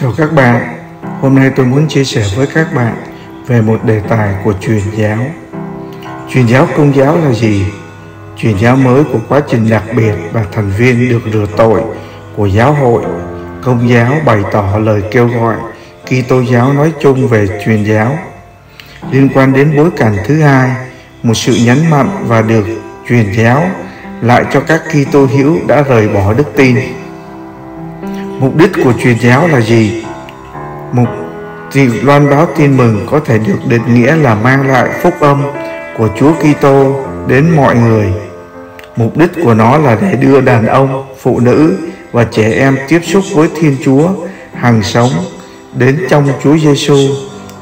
Chào các bạn, hôm nay tôi muốn chia sẻ với các bạn về một đề tài của truyền giáo. Truyền giáo công giáo là gì? Truyền giáo mới của quá trình đặc biệt và thành viên được rửa tội của giáo hội. Công giáo bày tỏ lời kêu gọi Kitô giáo nói chung về truyền giáo. Liên quan đến bối cảnh thứ hai, một sự nhấn mạnh và được truyền giáo lại cho các Kitô hữu đã rời bỏ đức tin Mục đích của truyền giáo là gì? Mục thì loan báo tin mừng có thể được định nghĩa là mang lại phúc âm của Chúa Kitô đến mọi người. Mục đích của nó là để đưa đàn ông, phụ nữ và trẻ em tiếp xúc với Thiên Chúa hàng sống đến trong Chúa Giêsu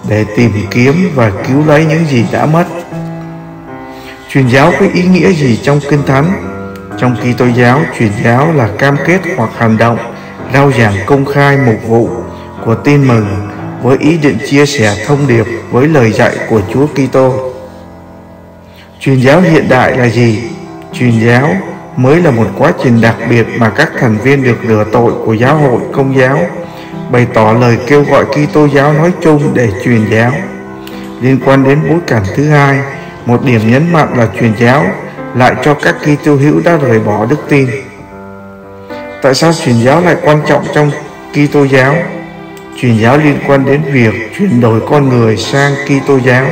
để tìm kiếm và cứu lấy những gì đã mất. Truyền giáo có ý nghĩa gì trong Kinh Thánh? Trong Kitô giáo, truyền giáo là cam kết hoặc hành động rao giảng công khai mục vụ của tin mừng với ý định chia sẻ thông điệp với lời dạy của Chúa Kitô. Truyền giáo hiện đại là gì? Truyền giáo mới là một quá trình đặc biệt mà các thành viên được rửa tội của giáo hội công giáo bày tỏ lời kêu gọi Kitô giáo nói chung để truyền giáo. Liên quan đến bối cảnh thứ hai, một điểm nhấn mạnh là truyền giáo lại cho các Kitô hữu đã rời bỏ đức tin. Tại sao truyền giáo lại quan trọng trong Kitô giáo? Truyền giáo liên quan đến việc chuyển đổi con người sang Kitô giáo.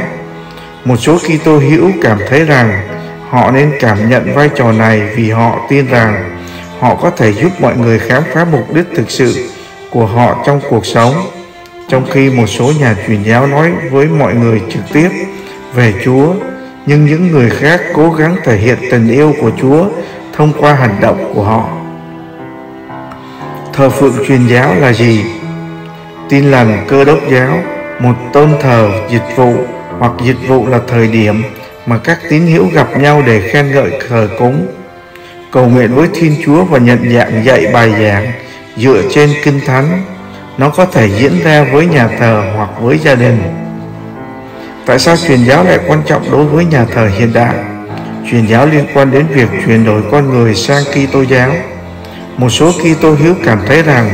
Một số Kitô hữu cảm thấy rằng họ nên cảm nhận vai trò này vì họ tin rằng họ có thể giúp mọi người khám phá mục đích thực sự của họ trong cuộc sống. Trong khi một số nhà truyền giáo nói với mọi người trực tiếp về Chúa, nhưng những người khác cố gắng thể hiện tình yêu của Chúa thông qua hành động của họ thờ phượng truyền giáo là gì? Tin lành cơ đốc giáo, một tôn thờ dịch vụ hoặc dịch vụ là thời điểm mà các tín hữu gặp nhau để khen ngợi thờ cúng. Cầu nguyện với thiên chúa và nhận dạng dạy bài giảng dựa trên kinh thánh, nó có thể diễn ra với nhà thờ hoặc với gia đình. Tại sao truyền giáo lại quan trọng đối với nhà thờ hiện đại? Truyền giáo liên quan đến việc chuyển đổi con người sang Kitô giáo một số Kitô hữu cảm thấy rằng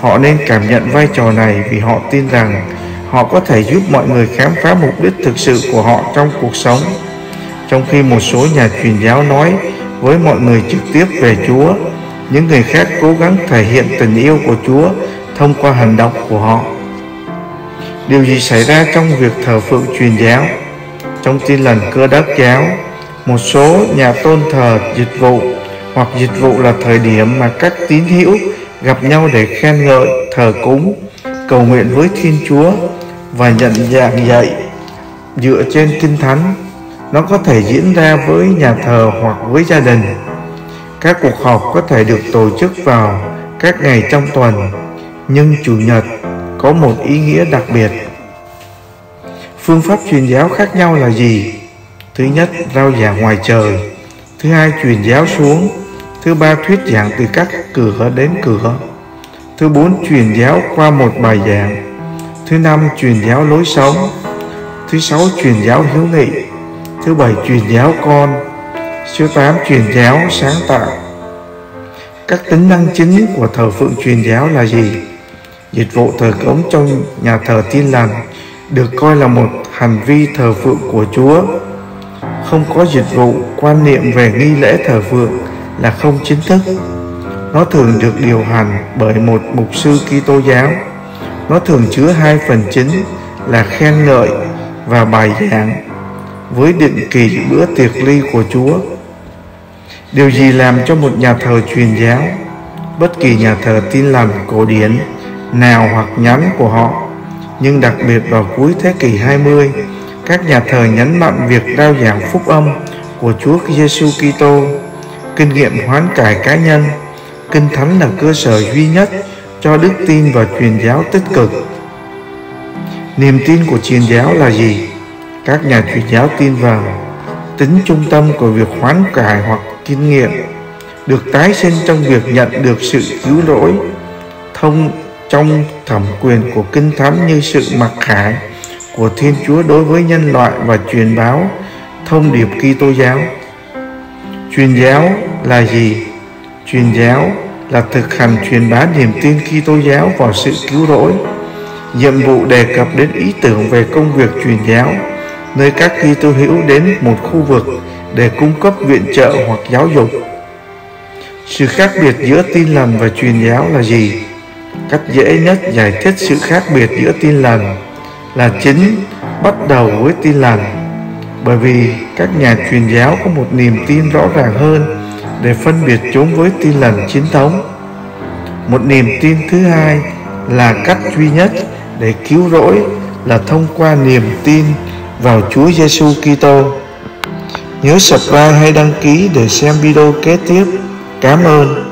họ nên cảm nhận vai trò này vì họ tin rằng họ có thể giúp mọi người khám phá mục đích thực sự của họ trong cuộc sống. Trong khi một số nhà truyền giáo nói với mọi người trực tiếp về Chúa, những người khác cố gắng thể hiện tình yêu của Chúa thông qua hành động của họ. Điều gì xảy ra trong việc thờ phượng truyền giáo? Trong tin lành cơ đốc giáo, một số nhà tôn thờ dịch vụ hoặc dịch vụ là thời điểm mà các tín hữu gặp nhau để khen ngợi, thờ cúng, cầu nguyện với Thiên Chúa và nhận dạng dạy dựa trên Kinh Thánh. Nó có thể diễn ra với nhà thờ hoặc với gia đình. Các cuộc họp có thể được tổ chức vào các ngày trong tuần, nhưng Chủ nhật có một ý nghĩa đặc biệt. Phương pháp truyền giáo khác nhau là gì? Thứ nhất, rao giảng ngoài trời. Thứ hai, truyền giáo xuống Thứ ba thuyết giảng từ các cửa đến cửa. Thứ bốn truyền giáo qua một bài giảng. Thứ năm truyền giáo lối sống. Thứ sáu truyền giáo hiếu nghị. Thứ bảy truyền giáo con. Thứ tám truyền giáo sáng tạo. Các tính năng chính của thờ phượng truyền giáo là gì? Dịch vụ thờ cống trong nhà thờ tin lành được coi là một hành vi thờ phượng của Chúa. Không có dịch vụ quan niệm về nghi lễ thờ phượng là không chính thức. Nó thường được điều hành bởi một mục sư Kitô giáo. Nó thường chứa hai phần chính là khen ngợi và bài giảng với định kỳ bữa tiệc ly của Chúa. Điều gì làm cho một nhà thờ truyền giáo, bất kỳ nhà thờ tin lành cổ điển nào hoặc nhánh của họ, nhưng đặc biệt vào cuối thế kỷ 20, các nhà thờ nhấn mạnh việc đao giảng phúc âm của Chúa Giêsu Kitô, kinh nghiệm hoán cải cá nhân, kinh thánh là cơ sở duy nhất cho đức tin và truyền giáo tích cực. Niềm tin của truyền giáo là gì? Các nhà truyền giáo tin vào tính trung tâm của việc hoán cải hoặc kinh nghiệm, được tái sinh trong việc nhận được sự cứu rỗi thông trong thẩm quyền của kinh thánh như sự mặc khải của Thiên Chúa đối với nhân loại và truyền báo thông điệp Kitô giáo truyền giáo là gì truyền giáo là thực hành truyền bá niềm tin Kitô giáo vào sự cứu rỗi. Nhiệm vụ đề cập đến ý tưởng về công việc truyền giáo, nơi các Kitô hữu đến một khu vực để cung cấp viện trợ hoặc giáo dục. Sự khác biệt giữa tin lành và truyền giáo là gì? Cách dễ nhất giải thích sự khác biệt giữa tin lành là chính bắt đầu với tin lành bởi vì các nhà truyền giáo có một niềm tin rõ ràng hơn để phân biệt chúng với tin lành chính thống. Một niềm tin thứ hai là cách duy nhất để cứu rỗi là thông qua niềm tin vào Chúa Giêsu Kitô. Nhớ subscribe hay đăng ký để xem video kế tiếp. Cảm ơn.